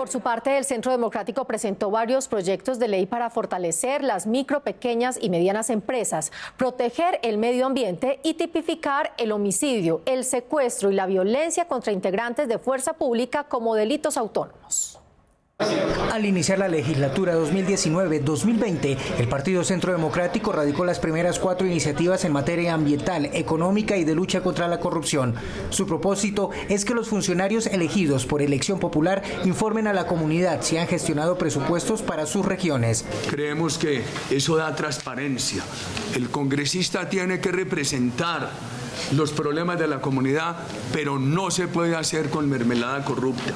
Por su parte, el Centro Democrático presentó varios proyectos de ley para fortalecer las micro, pequeñas y medianas empresas, proteger el medio ambiente y tipificar el homicidio, el secuestro y la violencia contra integrantes de fuerza pública como delitos autónomos. Al iniciar la legislatura 2019-2020, el Partido Centro Democrático radicó las primeras cuatro iniciativas en materia ambiental, económica y de lucha contra la corrupción. Su propósito es que los funcionarios elegidos por elección popular informen a la comunidad si han gestionado presupuestos para sus regiones. Creemos que eso da transparencia. El congresista tiene que representar los problemas de la comunidad, pero no se puede hacer con mermelada corrupta.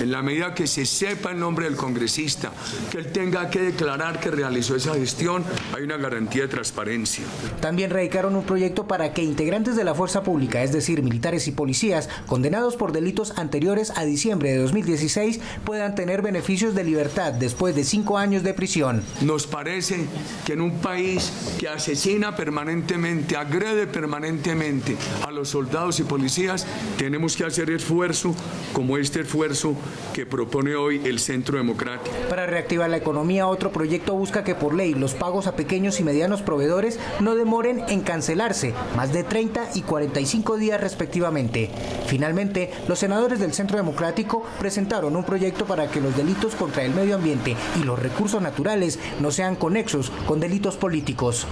En la medida que se sepa el nombre del congresista, que él tenga que declarar que realizó esa gestión, hay una garantía de transparencia. También radicaron un proyecto para que integrantes de la fuerza pública, es decir, militares y policías, condenados por delitos anteriores a diciembre de 2016, puedan tener beneficios de libertad después de cinco años de prisión. Nos parece que en un país que asesina permanentemente, agrede permanentemente, a los soldados y policías, tenemos que hacer esfuerzo como este esfuerzo que propone hoy el Centro Democrático. Para reactivar la economía, otro proyecto busca que por ley los pagos a pequeños y medianos proveedores no demoren en cancelarse, más de 30 y 45 días respectivamente. Finalmente, los senadores del Centro Democrático presentaron un proyecto para que los delitos contra el medio ambiente y los recursos naturales no sean conexos con delitos políticos.